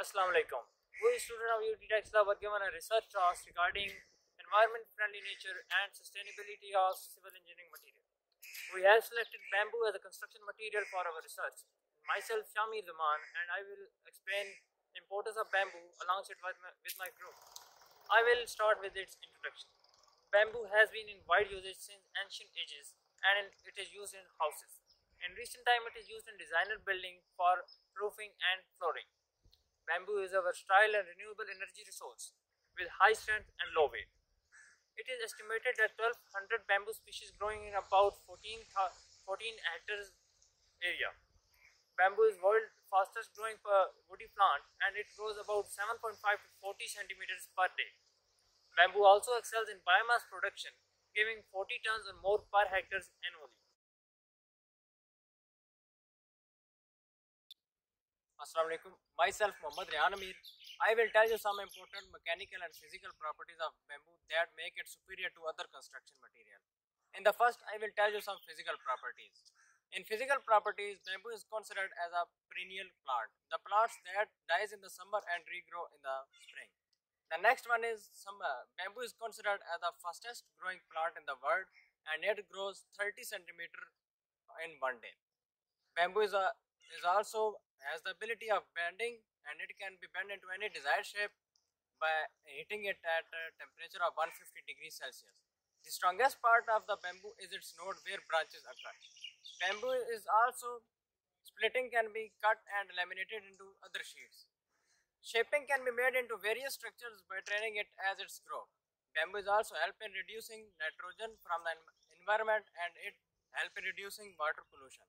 Assalamu alaikum. We students of UET Taxila were given a research task regarding environment friendly nature and sustainability of civil engineering material. We have selected bamboo as a construction material for our research. Myself, Shami Zaman, and I will explain the importance of bamboo alongside with my, with my group. I will start with its introduction. Bamboo has been in wide usage since ancient ages and it is used in houses. In recent time, it is used in designer building for roofing and flooring. Bamboo is a versatile and renewable energy resource with high strength and low weight. It is estimated that 1200 bamboo species growing in about 14, 14 hectares area. Bamboo is world fastest growing woody plant and it grows about 7.5 to 40 centimeters per day. Bamboo also excels in biomass production, giving 40 tons or more per hectares annually. Assalamu alaikum. Myself Muhammad Rehan Amir. I will tell you some important mechanical and physical properties of bamboo that make it superior to other construction material. In the first, I will tell you some physical properties. In physical properties, bamboo is considered as a perennial plant. The plants that dies in the summer and regrow in the spring. The next one is uh, bamboo is considered as the fastest growing plant in the world and it grows 30 centimeter in one day. Bamboo is, a, is also has the ability of bending and it can be bent into any desired shape by heating it at a temperature of 150 degrees Celsius. The strongest part of the bamboo is its node where branches occur. Bamboo is also splitting can be cut and laminated into other sheets. Shaping can be made into various structures by training it as its grow. Bamboo is also help in reducing nitrogen from the environment and it help in reducing water pollution.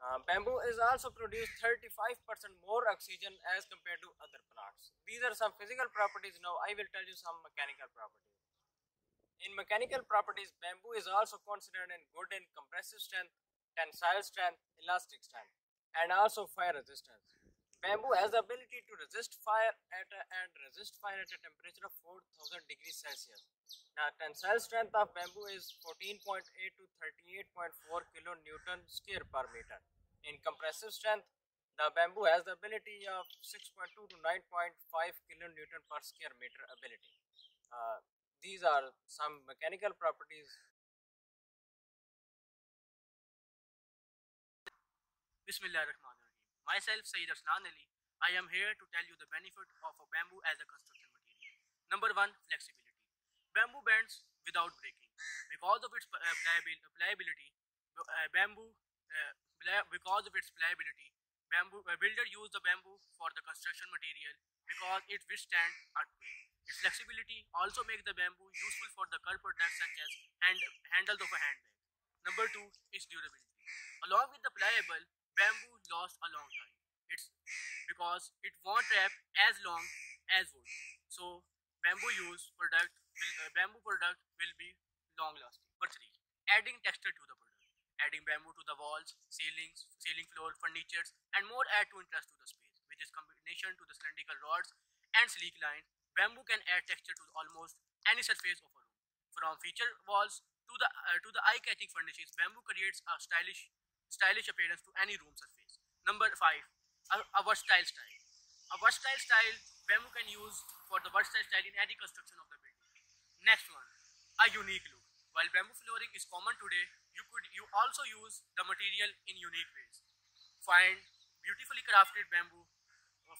Uh, bamboo is also produce 35% more oxygen as compared to other plants. These are some physical properties. Now I will tell you some mechanical properties. In mechanical properties, bamboo is also considered in good in compressive strength, tensile strength, elastic strength, and also fire resistance. Bamboo has the ability to resist fire at a, and resist fire at a temperature of 4000 degrees Celsius. Now, tensile strength of bamboo is 14.8 to 38.4 kilonewton square per meter. In compressive strength, the bamboo has the ability of 6.2 to 9.5 kilonewton per square meter ability. Uh, these are some mechanical properties. Bismillah. Myself Sayyid Arslan Ali. I am here to tell you the benefit of a bamboo as a construction material. Number one, flexibility. Bamboo bends without breaking. Because of its uh, pliability, uh, bamboo, uh, because of its pliability, bamboo uh, builder use the bamboo for the construction material because it withstand earthquake. Its flexibility also makes the bamboo useful for the curb products such as hand, handles of a handbag. Number two is durability. Along with the pliable, bamboo lasts a long time. It's because it won't wrap as long as wood. So bamboo use product will, uh, bamboo product will be long lasting. Number three, adding texture to the product. Adding bamboo to the walls, ceilings, ceiling floor, furnitures, and more add to interest to the space, which is combination to the cylindrical rods and sleek lines. Bamboo can add texture to almost any surface of a room. From feature walls to the uh, to the eye-catching furnishings, bamboo creates a stylish stylish appearance to any room surface. Number five, a, a versatile style. A versatile style style bamboo can use for the versatile style style in any construction of the building. Next one, a unique look. While bamboo flooring is common today, you could you also use the material in unique ways. Find beautifully crafted bamboo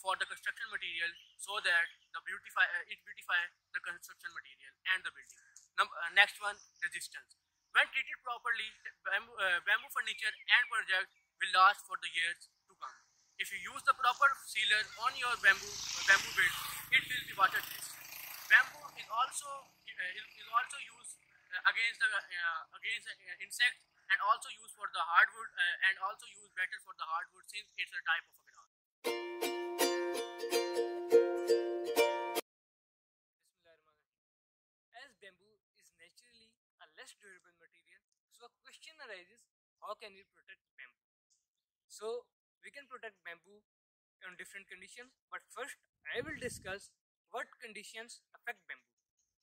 for the construction material so that the beautify uh, it beautify the construction material and the building. Number, uh, next one, resistance. When treated properly, bamboo, uh, bamboo furniture and project will last for the years to come. If you use the proper sealer on your bamboo uh, bamboo build, it will be water resistant. Bamboo is also uh, is also used uh, against the against insect and also used for the hardwood and also used better for the hardwood since it's a type of a grass. As bamboo is naturally less durable material, so a question arises how can we protect bamboo? So we can protect bamboo in different conditions, but first I will discuss what conditions affect bamboo.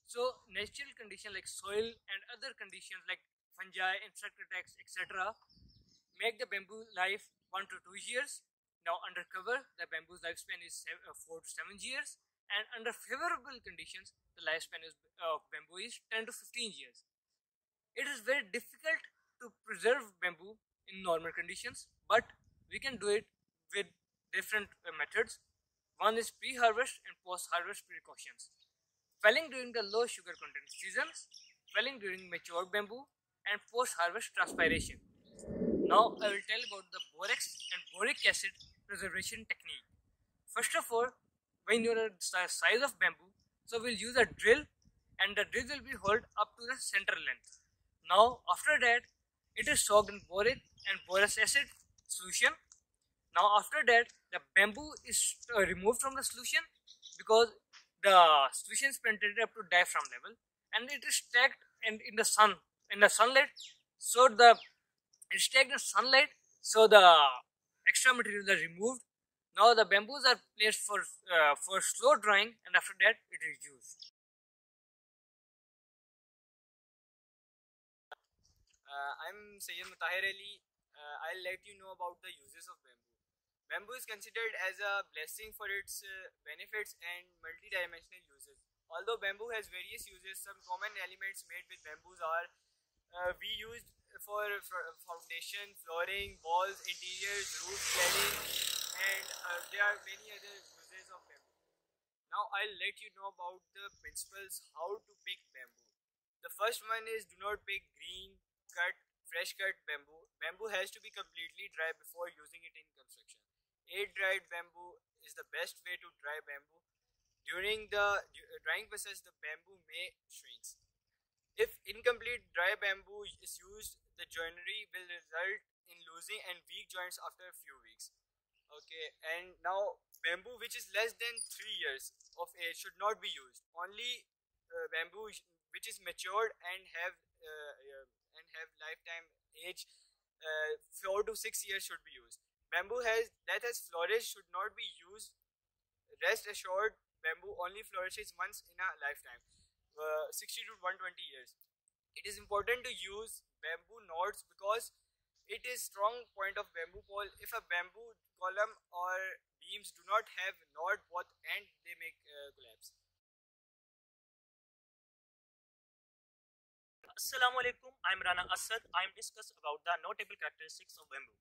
So natural conditions like soil and other conditions like fungi, insect attacks, etc. make the bamboo life one to two years. Now, under cover, the bamboo's lifespan is uh, 4 to 7 years, and under favorable conditions, the lifespan of bamboo is 10 to 15 years. It is very difficult to preserve bamboo in normal conditions, but we can do it with different uh, methods. One is pre-harvest and post-harvest precautions. Felling during the low sugar content seasons, felling during mature bamboo, and post-harvest transpiration. Now I will tell about the borax and boric acid preservation technique. First of all, when you are the size of bamboo, so we'll use a drill and the drill will be held up to the center length. Now after that, it is soaked in boric and borax acid solution. Now after that, the bamboo is uh, removed from the solution because the solution is penetrated up to diaphragm level and it is stacked and in the sun in the sunlight. So the it's taken sunlight so the extra materials are removed. Now the bamboos are placed for uh, for slow drying and after that it is used Uh, I'm Sayyid Mutahir Ali. Uh, I'll let you know about the uses of bamboo. Bamboo is considered as a blessing for its uh, benefits and multi-dimensional uses. Although bamboo has various uses, some common elements made with bamboos are uh, we used for, for foundation, flooring, walls, interiors, roof cladding, and uh, there are many other uses of bamboo. Now I'll let you know about the principles how to pick bamboo. The first one is do not pick green, cut, fresh cut bamboo. Bamboo has to be completely dry before using it in construction. Air dried bamboo is the best way to dry bamboo. During the drying process, the bamboo may shrink. If incomplete dry bamboo is used, the joinery will result in losing and weak joints after a few weeks. Okay, and now bamboo which is less than three years of age should not be used. Only uh, bamboo which is matured and have uh, uh, and have lifetime age uh, four to six years should be used. Bamboo has that has flourished should not be used. Rest assured, bamboo only flourishes once in a lifetime, uh, 60 to 120 years. It is important to use bamboo knots because it is strong point of bamboo pole. If a bamboo column or beams do not have knot both end, they make uh, collapse. Assalamu alaikum. I'm Rana Asad. I'm discuss about the notable characteristics of bamboo.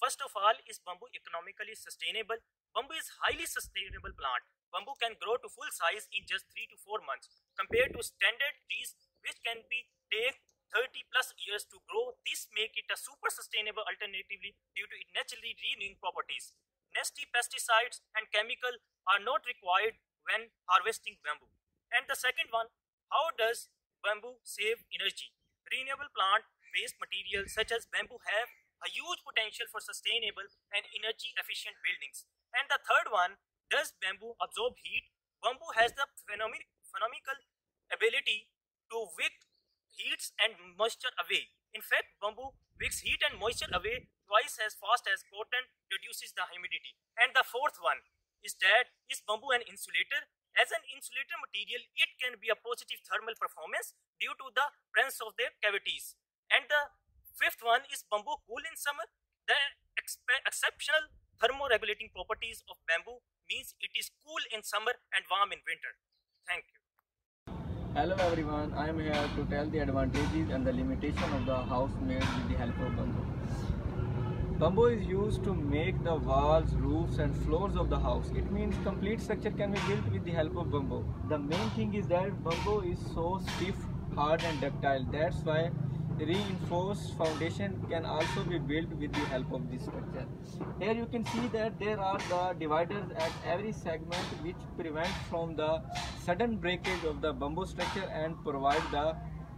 First of all, is bamboo economically sustainable? Bamboo is highly sustainable plant. Bamboo can grow to full size in just 3 to 4 months compared to standard trees which can be take 30 plus years to grow. This make it a super sustainable alternatively due to its naturally renewing properties. Nasty pesticides and chemical are not required when harvesting bamboo. And the second one, how does bamboo save energy? Renewable plant waste materials such as bamboo have a huge potential for sustainable and energy efficient buildings. And the third one, does bamboo absorb heat? Bamboo has the phenomen- phenomenal ability to wick heats and moisture away. In fact, bamboo wicks heat and moisture away twice as fast as cotton reduces the humidity. And the fourth one is that is bamboo an insulator? As an insulator material, it can be a positive thermal performance due to the presence of their cavities. And the fifth one is bamboo cool in summer. The exceptional thermoregulating properties of bamboo means it is cool in summer and warm in winter. Thank you. Hello everyone, I am here to tell the advantages and the limitation of the house made with the help of bamboo. Bamboo is used to make the walls, roofs and floors of the house. It means complete structure can be built with the help of bamboo. The main thing is that bamboo is so stiff, hard and ductile. That's why reinforced foundation can also be built with the help of this structure. Here you can see that there are the dividers at every segment which prevent from the sudden breakage of the bamboo structure and provide the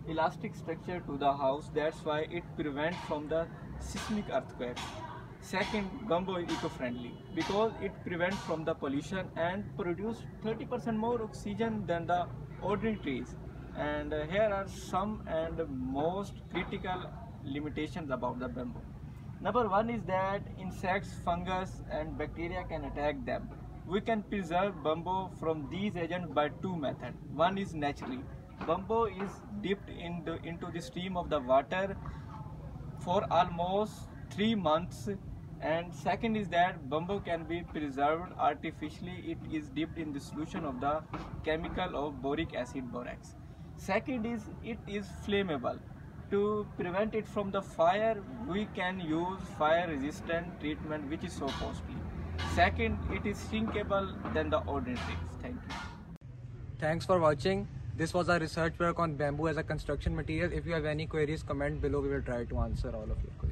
elastic structure to the house. That's why it prevents from the seismic earthquakes. Second, bamboo is eco-friendly because it prevents from the pollution and produce 30% more oxygen than the ordinary trees. And uh, here are some and most critical limitations about the bamboo. Number one is that insects, fungus, and bacteria can attack them. We can preserve bamboo from these agents by two methods. One is naturally. Bamboo is dipped in the, into the stream of the water for almost three months And second is that bamboo can be preserved artificially. It is dipped in the solution of the chemical of boric acid borax. Second is it is flammable. To prevent it from the fire, we can use fire resistant treatment which is so costly. Second, it is shrinkable than the ordinary. Thank you. Thanks for watching. This was our research work on bamboo as a construction material. If you have any queries, comment below. We will try to answer all of your queries.